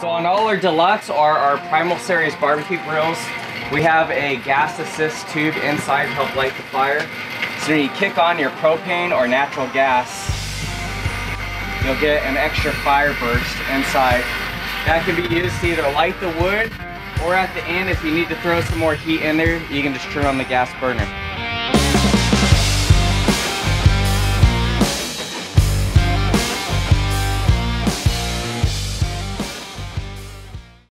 So on all our deluxe are our Primal Series barbecue grills, we have a gas assist tube inside to help light the fire. So when you kick on your propane or natural gas, you'll get an extra fire burst inside. That can be used to either light the wood or at the end if you need to throw some more heat in there, you can just turn on the gas burner.